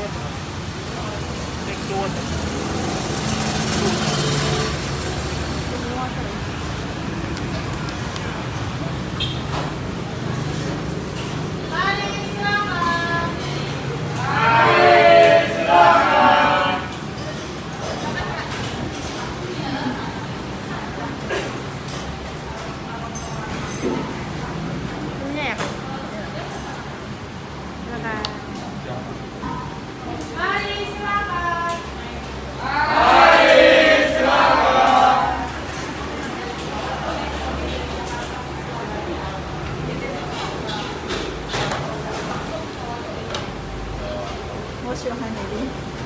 outra. Tem que ter outra. Thank you. 我喜欢美丽